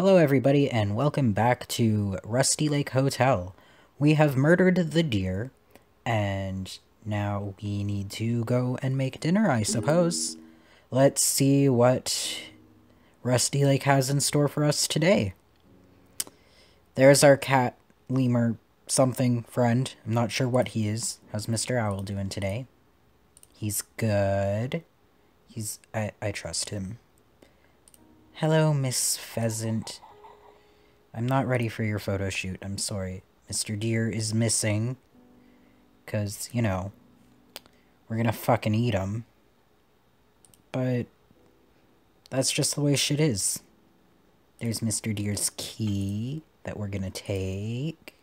Hello, everybody, and welcome back to Rusty Lake Hotel. We have murdered the deer, and now we need to go and make dinner, I suppose. Let's see what Rusty Lake has in store for us today. There's our cat, lemur, something friend. I'm not sure what he is. How's Mr. Owl doing today? He's good. He's I, I trust him. Hello, Miss Pheasant. I'm not ready for your photo shoot. I'm sorry. Mr. Deer is missing. Because, you know, we're gonna fucking eat him. But that's just the way shit is. There's Mr. Deer's key that we're gonna take.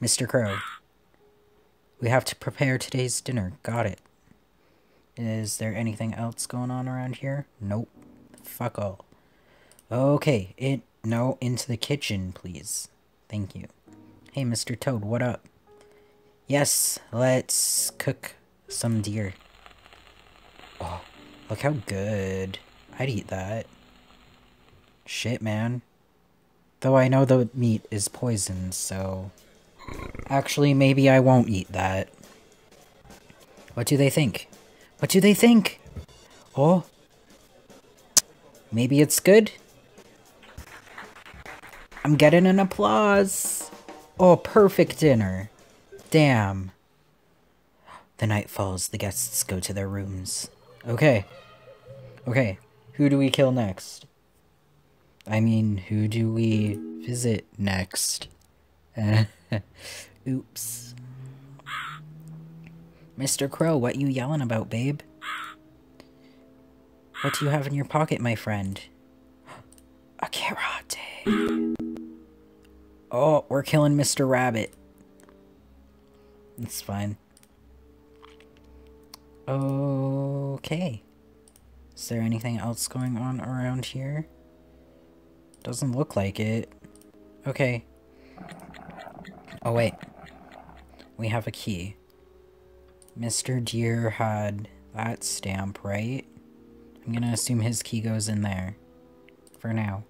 Mr. Crow. We have to prepare today's dinner. Got it. Is there anything else going on around here? Nope. Fuck all. Okay, it no into the kitchen, please. Thank you. Hey, Mr. Toad, what up? Yes, let's cook some deer. Oh, look how good. I'd eat that. Shit, man. Though I know the meat is poisoned, so... Actually, maybe I won't eat that. What do they think? What do they think? Oh? Maybe it's good? I'm getting an applause. Oh, perfect dinner. Damn. The night falls, the guests go to their rooms. Okay. Okay, who do we kill next? I mean, who do we visit next? Oops. Mr. Crow, what you yelling about, babe? What do you have in your pocket, my friend? A karate. Oh, we're killing Mr. Rabbit. It's fine. Okay. Is there anything else going on around here? Doesn't look like it. Okay. Oh, wait. We have a key. Mr. Deer had that stamp, right? I'm gonna assume his key goes in there. For now.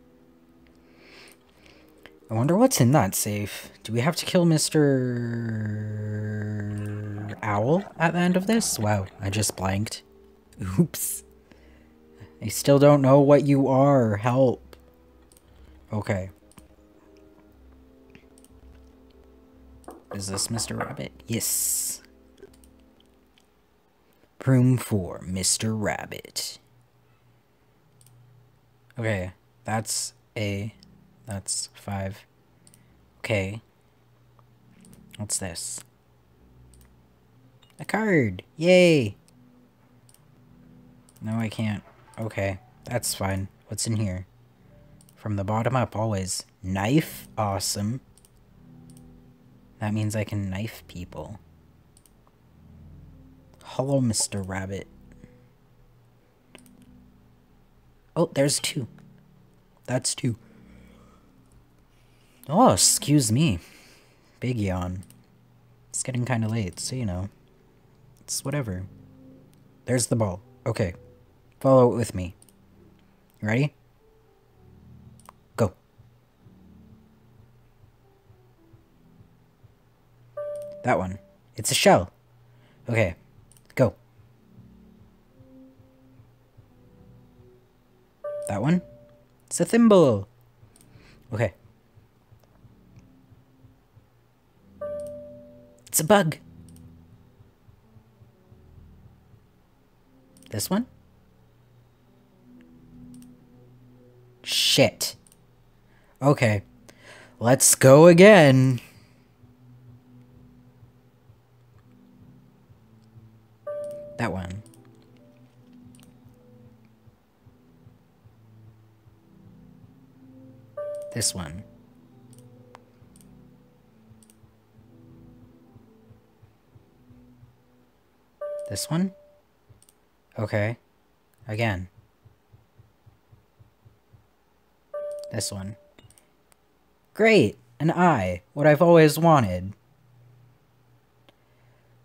I wonder what's in that safe. Do we have to kill Mr. Owl at the end of this? Wow, I just blanked. Oops. I still don't know what you are. Help. Okay. Is this Mr. Rabbit? Yes. Room for Mr. Rabbit. Okay, that's a that's five. Okay. What's this? A card! Yay! No, I can't. Okay, that's fine. What's in here? From the bottom up, always. Knife? Awesome. That means I can knife people. Hello, Mr. Rabbit. Oh, there's two. That's two. Oh, excuse me. Big yawn. It's getting kind of late, so you know. It's whatever. There's the ball. Okay. Follow it with me. Ready? Go. That one. It's a shell. Okay. Go. That one? It's a thimble. Okay. It's a bug. This one? Shit. Okay. Let's go again. That one. This one. This one? Okay. Again. This one. Great! An eye. What I've always wanted.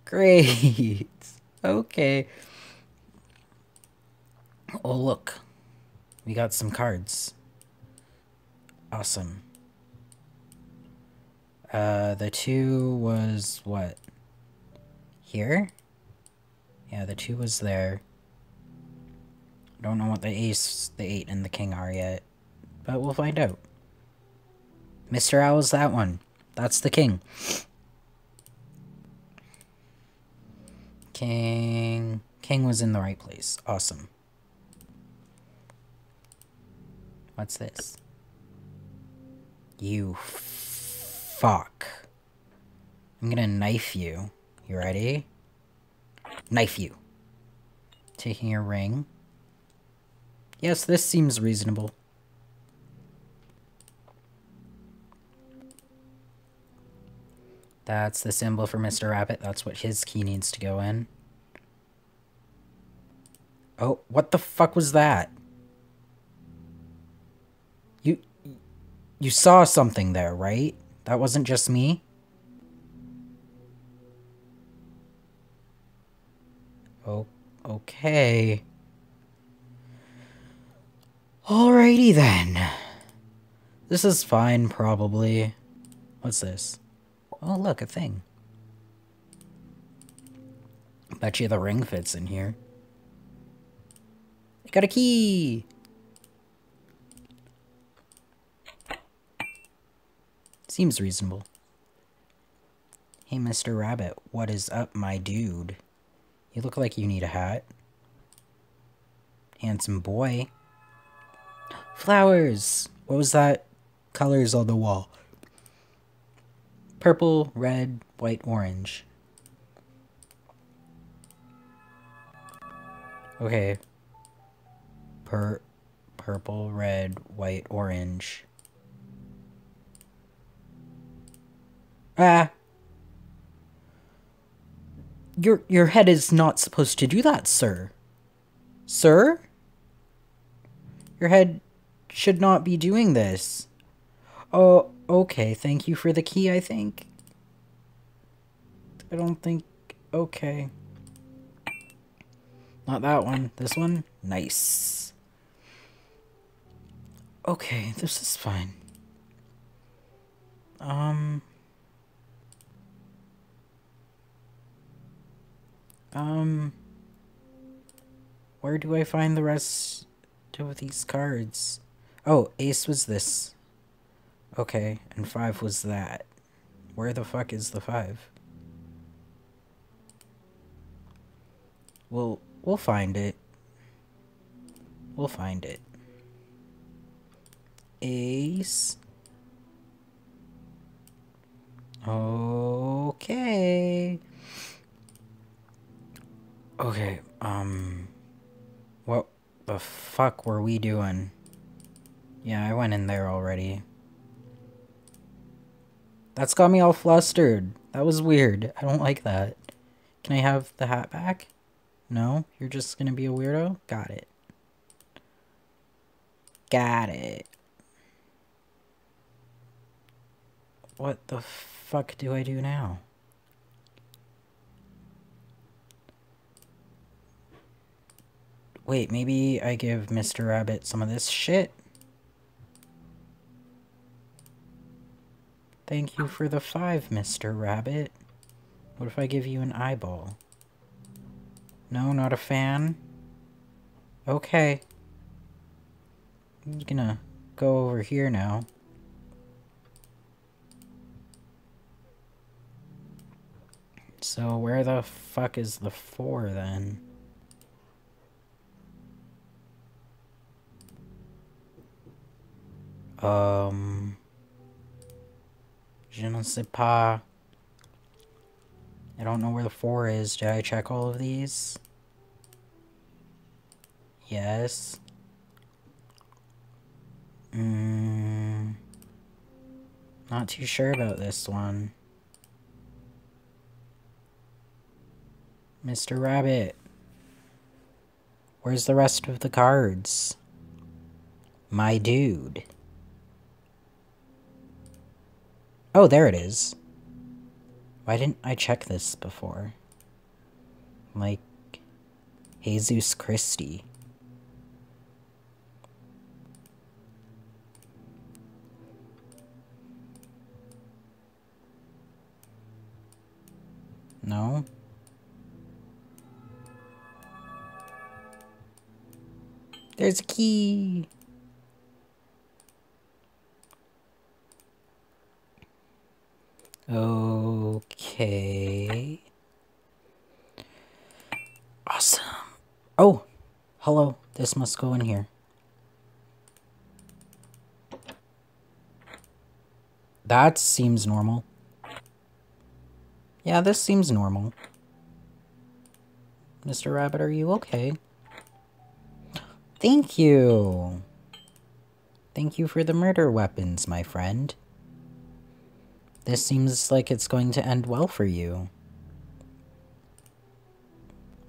Great! okay. Oh, look. We got some cards. Awesome. Uh, the two was what? Here? Yeah, the two was there. Don't know what the ace, the eight, and the king are yet, but we'll find out. Mr. Owl's that one. That's the king. King. King was in the right place. Awesome. What's this? You fuck. I'm gonna knife you. You ready? Knife you. Taking your ring. Yes, this seems reasonable. That's the symbol for Mr. Rabbit. That's what his key needs to go in. Oh, what the fuck was that? You... You saw something there, right? That wasn't just me? Oh, okay. Alrighty then. This is fine, probably. What's this? Oh, look, a thing. Bet you the ring fits in here. I got a key! Seems reasonable. Hey, Mr. Rabbit, what is up, my dude? You look like you need a hat. Handsome boy. Flowers! What was that? Colors on the wall. Purple, red, white, orange. Okay. Per purple, red, white, orange. Ah. Your your head is not supposed to do that, sir. Sir? Your head should not be doing this. Oh, okay. Thank you for the key, I think. I don't think... Okay. Not that one. This one? Nice. Okay, this is fine. Um... Um... Where do I find the rest of these cards? Oh, ace was this. Okay, and five was that. Where the fuck is the five? We'll, we'll find it. We'll find it. Ace. Okay. Okay, um... What the fuck were we doing? Yeah, I went in there already. That's got me all flustered. That was weird. I don't like that. Can I have the hat back? No? You're just gonna be a weirdo? Got it. Got it. What the fuck do I do now? Wait, maybe I give Mr. Rabbit some of this shit? Thank you for the five, Mr. Rabbit. What if I give you an eyeball? No, not a fan? Okay. I'm gonna go over here now. So where the fuck is the four then? Um... Je ne sais pas. I don't know where the 4 is. Did I check all of these? Yes. Mm, not too sure about this one. Mr. Rabbit. Where's the rest of the cards? My dude. Oh, there it is. Why didn't I check this before? Like, Jesus Christi. No? There's a key! Okay. Awesome. Oh, hello. This must go in here. That seems normal. Yeah, this seems normal. Mr. Rabbit, are you okay? Thank you! Thank you for the murder weapons, my friend. This seems like it's going to end well for you.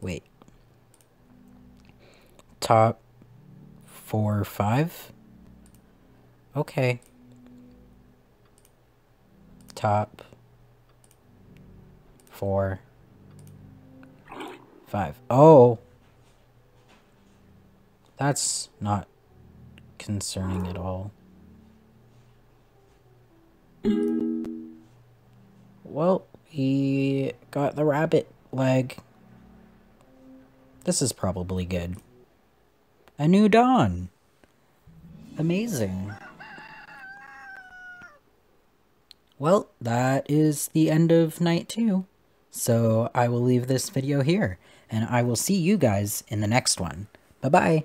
Wait. Top four, five? Okay. Top four, five. Oh! That's not concerning at all. Well, he got the rabbit leg. This is probably good. A new dawn. Amazing. Well, that is the end of night two. So I will leave this video here, and I will see you guys in the next one. Bye-bye.